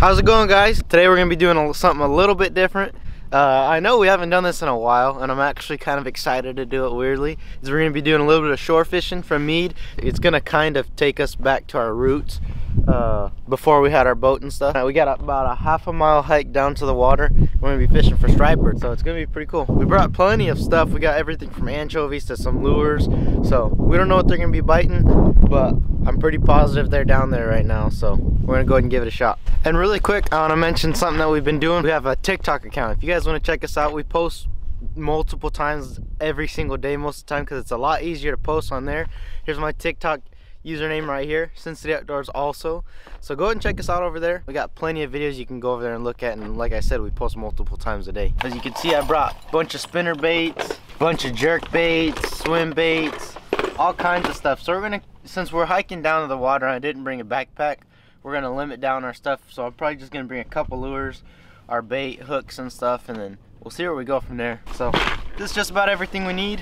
How's it going guys? Today we're going to be doing a, something a little bit different. Uh, I know we haven't done this in a while and I'm actually kind of excited to do it weirdly. Is we're going to be doing a little bit of shore fishing from Mead. It's going to kind of take us back to our roots uh, before we had our boat and stuff. We got about a half a mile hike down to the water. We're to be fishing for striper so it's to be pretty cool. We brought plenty of stuff. We got everything from anchovies to some lures. So we don't know what they're to be biting but I'm pretty positive they're down there right now. So we're to go ahead and give it a shot. And really quick, I want to mention something that we've been doing. We have a TikTok account. If you guys want to check us out, we post multiple times every single day most of the time because it's a lot easier to post on there. Here's my TikTok username right here, Sin Outdoors also. So go ahead and check us out over there. We got plenty of videos you can go over there and look at and like I said, we post multiple times a day. As you can see, I brought a bunch of spinner baits, bunch of jerk baits, swim baits, all kinds of stuff. So we're gonna, since we're hiking down to the water I didn't bring a backpack, we're gonna limit down our stuff so i'm probably just gonna bring a couple lures our bait hooks and stuff and then we'll see where we go from there so this is just about everything we need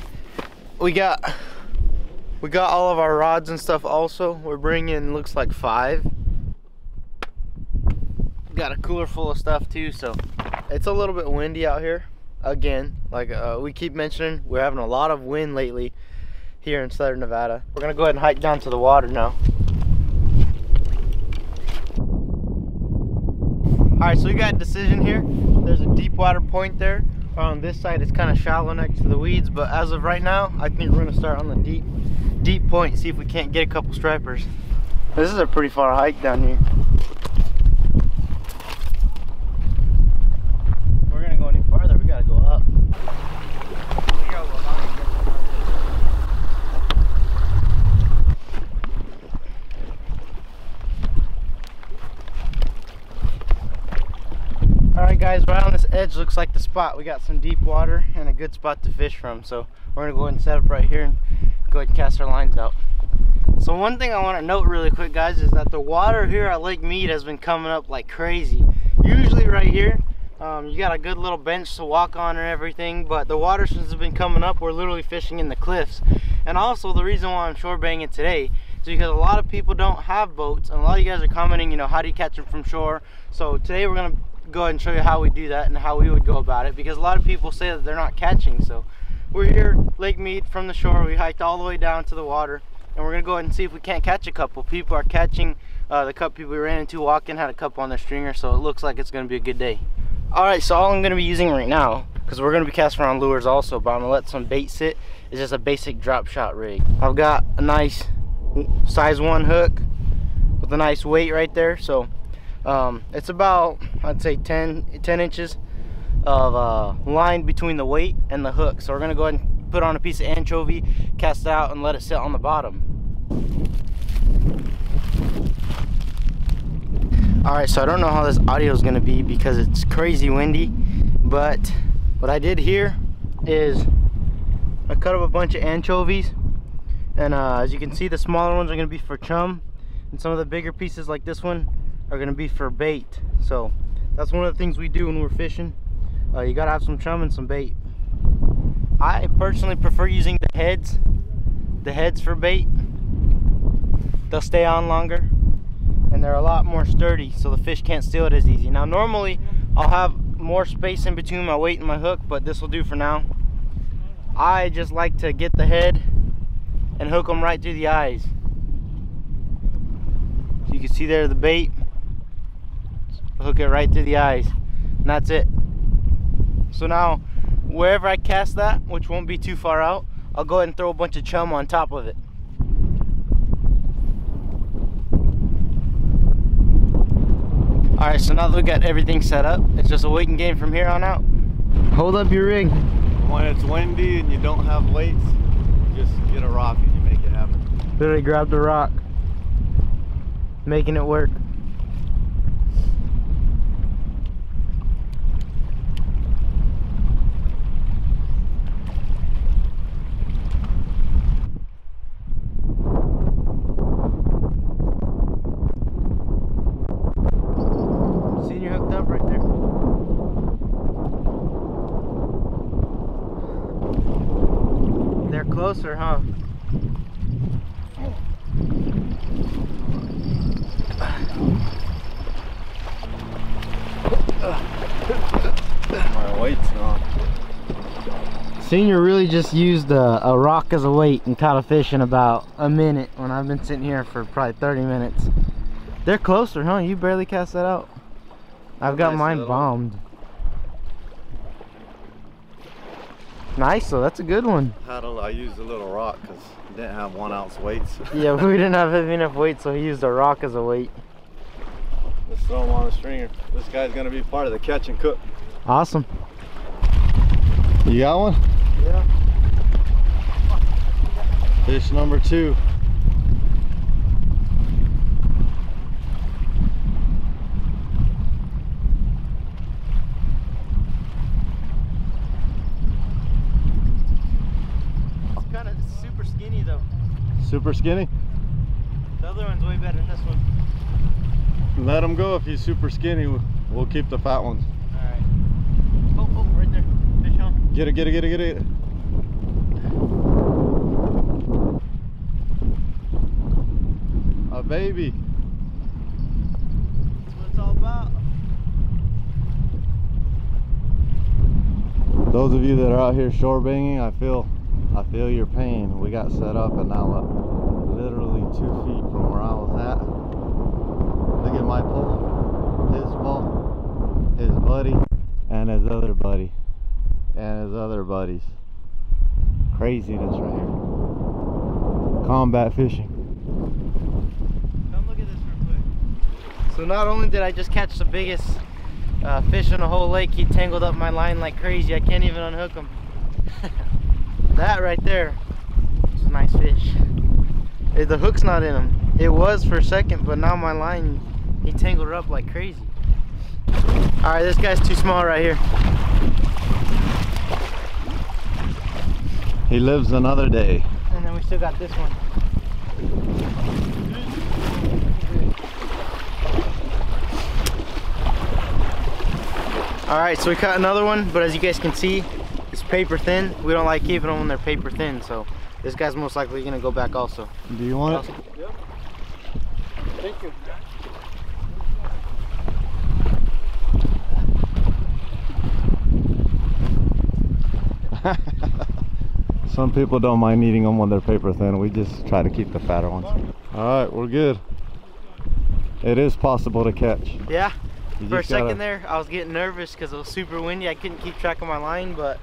we got we got all of our rods and stuff also. We're bringing looks like five. Got a cooler full of stuff too so it's a little bit windy out here. Again like uh, we keep mentioning we're having a lot of wind lately here in southern nevada. We're gonna go ahead and hike down to the water now. All right, so we got a decision here. There's a deep water point there. On this side, it's kind of shallow next to the weeds, but as of right now, I think we're gonna start on the deep, deep point, see if we can't get a couple stripers. This is a pretty far hike down here. We're gonna go any farther, we gotta go up. Alright guys, right on this edge looks like the spot. We got some deep water and a good spot to fish from. So we're gonna go ahead and set up right here and go ahead and cast our lines out. So one thing I want to note really quick guys is that the water here at Lake Mead has been coming up like crazy. Usually right here, um, you got a good little bench to walk on and everything, but the water since it's been coming up, we're literally fishing in the cliffs. And also the reason why I'm shore banging today is because a lot of people don't have boats and a lot of you guys are commenting, you know, how do you catch them from shore? So today we're gonna go ahead and show you how we do that and how we would go about it because a lot of people say that they're not catching so we're here lake mead from the shore. We hiked all the way down to the water and we're gonna go ahead and see if we can't catch a couple. People are catching uh, the couple people we ran into walking had a couple on their stringer so it looks like it's gonna be a good day. All right so all i'm gonna be using right now because we're gonna be casting around lures also but i'm gonna let some bait sit. It's just a basic drop shot rig. I've got a nice size one hook with a nice weight right there so um, it's about I'd say 10 10 inches of uh, line between the weight and the hook. So we're gonna go ahead and put on a piece of anchovy cast it out and let it sit on the bottom. All right so I don't know how this audio is gonna be because it's crazy windy but what I did here is I cut up a bunch of anchovies and uh, as you can see the smaller ones are gonna be for chum and some of the bigger pieces like this one are gonna be for bait. So that's one of the things we do when we're fishing uh, you gotta have some chum and some bait. I personally prefer using the heads the heads for bait. They'll stay on longer and they're a lot more sturdy so the fish can't steal it as easy. Now normally I'll have more space in between my weight and my hook but this will do for now. I just like to get the head and hook them right through the eyes. So you can see there the bait. Hook it right through the eyes. And that's it so now wherever I cast that which won't be too far out I'll go ahead and throw a bunch of chum on top of it Alright, so now that we got everything set up, it's just a waiting game from here on out. Hold up your rig. When it's windy and you don't have weights, just get a rock and you make it happen. Literally grab the rock. Making it work. closer, huh? My weight's not. Senior really just used a, a rock as a weight and caught a fish in about a minute when I've been sitting here for probably 30 minutes. They're closer, huh? You barely cast that out. I've got nice mine little. bombed. Nice though, that's a good one. Had a, I used a little rock because didn't have one ounce weights. Yeah, we didn't have heavy enough weight, so he used a rock as a weight. Let's throw him on a stringer. This guy's gonna be part of the catch and cook. Awesome. You got one? Yeah. Fish number two. It's kind of super skinny though. Super skinny. The other one's way better than this one. Let him go if he's super skinny. We'll keep the fat ones. Alright. Oh, oh, right there. Fish on. Get it, get it, get it, get it. A baby. That's what it's all about. Those of you that are out here shore banging, I feel, I feel your pain. We got set up and now look, literally two feet from where I was at. Look at my pole, his pole, his buddy, and his other buddy, and his other buddies. Craziness right here. Combat fishing. Come look at this real quick. So not only did I just catch the biggest uh, fish in the whole lake, he tangled up my line like crazy. I can't even unhook him. that right there is a nice fish. Eh, The hook's not in him. It was for a second, but now my line, he tangled up like crazy. All right, this guy's too small right here. He lives another day. And then we still got this one. All right, so we caught another one, but as you guys can see, paper thin. We don't like keeping them when they're paper thin, so this guy's most likely gonna go back also. Do you want it? Yep. Thank you. Some people don't mind eating them when they're paper thin. We just try to keep the fatter ones. All right, we're good. It is possible to catch. Yeah, You for a just gotta- second there, I was getting nervous because it was super windy. I couldn't keep track of my line, but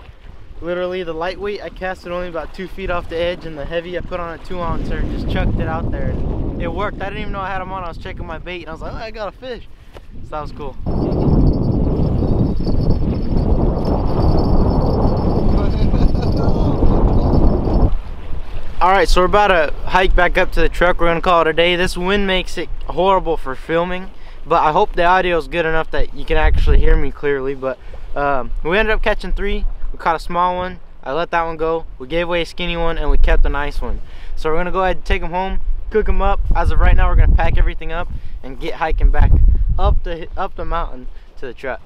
literally the lightweight, I cast it only about two feet off the edge, and the heavy, I put on a two ouncer and just chucked it out there. It worked. I didn't even know I had them on. I was checking my bait, and I was like, oh, I got a fish. So that was cool. All right, so we're about to hike back up to the truck. We're gonna call it a day. This wind makes it horrible for filming, but I hope the audio is good enough that you can actually hear me clearly. But um, we ended up catching three. We caught a small one. I let that one go. We gave away a skinny one, and we kept a nice one. So we're gonna go ahead and take them home, cook them up. As of right now, we're gonna pack everything up and get hiking back up the up the mountain to the truck.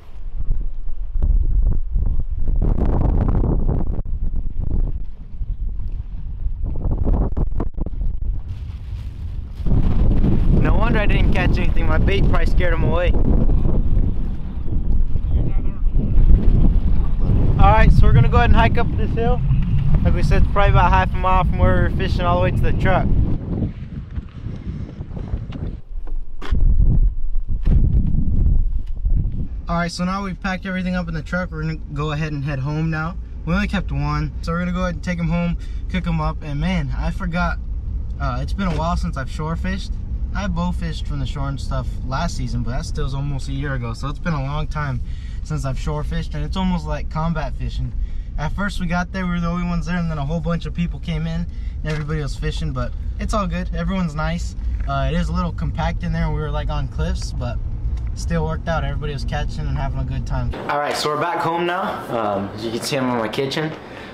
No wonder I didn't catch anything. My bait probably scared them away. All right, so we're gonna go ahead and hike up this hill. Like we said, it's probably about half a mile from where we were fishing all the way to the truck. All right, so now we've packed everything up in the truck. We're gonna go ahead and head home now. We only kept one, so we're gonna go ahead and take them home, cook them up. And man, I forgot. Uh, it's been a while since I've shore fished. I bow fished from the shore and stuff last season, but that still was almost a year ago. So it's been a long time since I've shore fished, and it's almost like combat fishing. At first we got there, we were the only ones there, and then a whole bunch of people came in, and everybody was fishing. But it's all good. Everyone's nice. Uh, it is a little compact in there. We were like on cliffs, but still worked out. Everybody was catching and having a good time. All right, so we're back home now. Um, as you can see, I'm in my kitchen.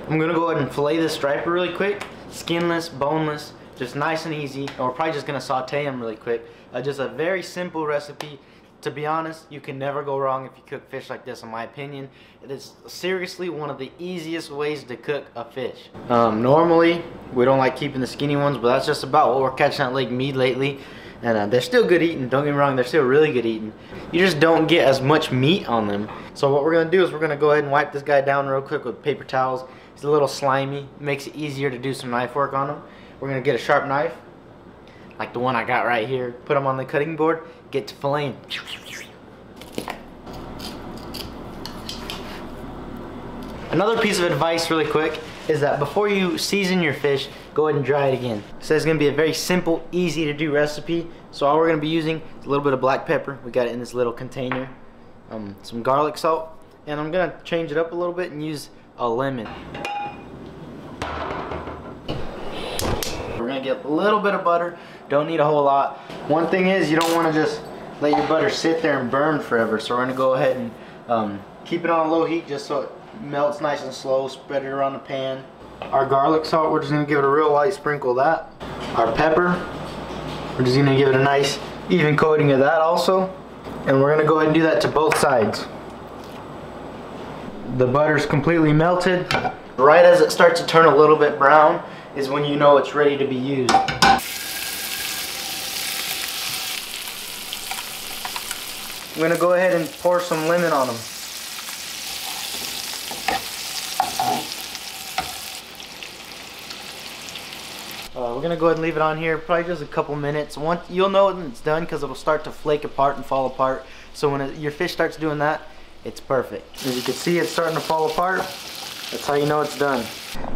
I'm gonna go ahead and fillet this striper really quick. Skinless, boneless, just nice and easy. And we're probably just gonna saute them really quick. Uh, just a very simple recipe. To be honest, you can never go wrong if you cook fish like this, in my opinion. It is seriously one of the easiest ways to cook a fish. Um, normally, we don't like keeping the skinny ones, but that's just about what we're catching at Lake Mead lately. And uh, they're still good eating, don't get me wrong, they're still really good eating. You just don't get as much meat on them. So what we're gonna do is we're gonna go ahead and wipe this guy down real quick with paper towels He's a little slimy. Makes it easier to do some knife work on him. We're gonna get a sharp knife, like the one I got right here. Put him on the cutting board. Get to filleting. Another piece of advice really quick is that before you season your fish, go ahead and dry it again. So it's gonna be a very simple, easy to do recipe. So all we're gonna be using is a little bit of black pepper. We got it in this little container. Um, some garlic salt. And I'm gonna change it up a little bit and use a lemon. We're gonna get a little bit of butter. Don't need a whole lot. One thing is you don't wanna just let your butter sit there and burn forever. So we're gonna go ahead and um, keep it on low heat just so it melts nice and slow. Spread it around the pan. Our garlic salt, we're just gonna give it a real light sprinkle of that. Our pepper, we're just gonna give it a nice even coating of that also. And we're gonna go ahead and do that to both sides. The butter's completely melted. Right as it starts to turn a little bit brown is when you know it's ready to be used. I'm gonna go ahead and pour some lemon on them. Uh, we're gonna go ahead and leave it on here, probably just a couple minutes. Once you'll know when it's done because it'll start to flake apart and fall apart. So when it, your fish starts doing that, it's perfect. As you can see, it's starting to fall apart. That's how you know it's done.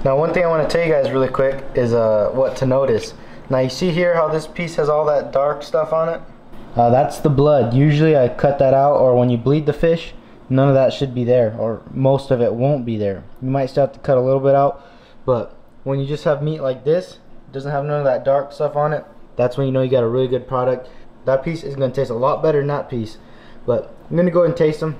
Now, one thing I want to tell you guys really quick is uh, what to notice. Now, you see here how this piece has all that dark stuff on it? Uh, that's the blood. Usually, I cut that out, or when you bleed the fish, none of that should be there, or most of it won't be there. You might still have to cut a little bit out, but when you just have meat like this, it doesn't have none of that dark stuff on it, that's when you know you got a really good product. That piece is going to taste a lot better than that piece. But I'm going to go ahead and taste them.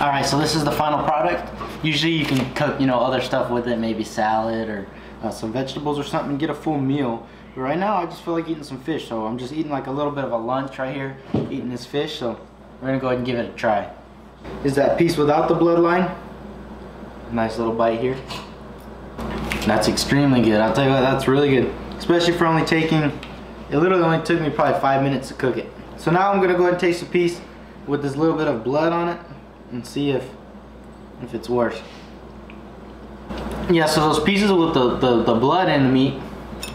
Alright, so this is the final product. Usually you can cook, you know, other stuff with it, maybe salad or uh, some vegetables or something get a full meal. But right now I just feel like eating some fish, so I'm just eating like a little bit of a lunch right here, eating this fish, so we're to go ahead and give it a try. Is that piece without the bloodline? Nice little bite here. That's extremely good. I'll tell you what, that's really good. Especially for only taking, it literally only took me probably five minutes to cook it. So now I'm gonna go ahead and taste a piece with this little bit of blood on it and see if if it's worse. Yeah, so those pieces with the, the, the blood in the meat,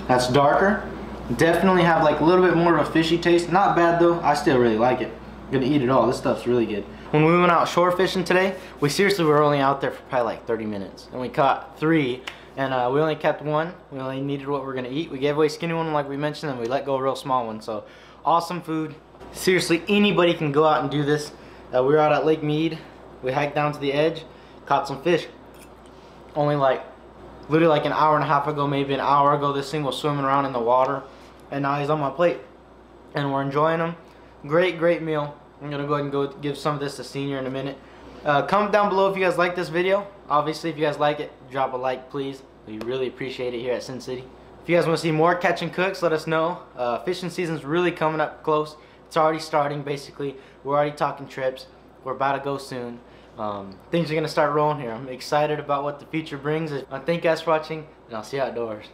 that's darker. Definitely have like a little bit more of a fishy taste. Not bad though, I still really like it. I'm gonna eat it all, this stuff's really good. When we went out shore fishing today, we seriously were only out there for probably like 30 minutes. And we caught three and uh, we only kept one. We only needed what we are gonna eat. We gave away skinny one like we mentioned and we let go a real small one. So awesome food. Seriously, anybody can go out and do this. Uh, we were out at Lake Mead. We hiked down to the edge, caught some fish. Only like, literally like an hour and a half ago, maybe an hour ago, this thing was swimming around in the water. And now he's on my plate. And we're enjoying him. Great, great meal. I'm gonna go ahead and go give some of this to Senior in a minute. Uh, comment down below if you guys like this video. Obviously, if you guys like it, drop a like, please. We really appreciate it here at Sin City. If you guys want to see more catch and cooks, let us know. Uh, fishing season's really coming up close. It's already starting, basically. We're already talking trips. We're about to go soon. Um, things are going to start rolling here. I'm excited about what the future brings. Uh, thank you guys for watching, and I'll see you outdoors.